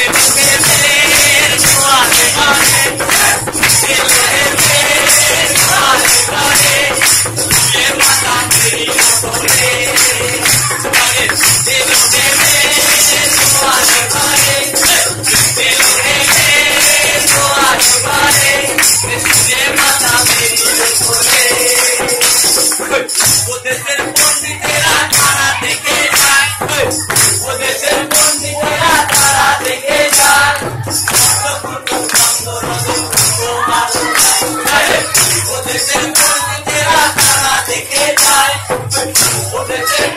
It's Get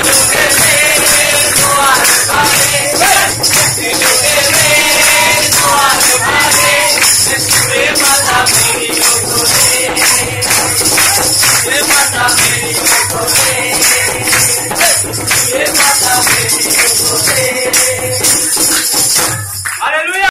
on, get on.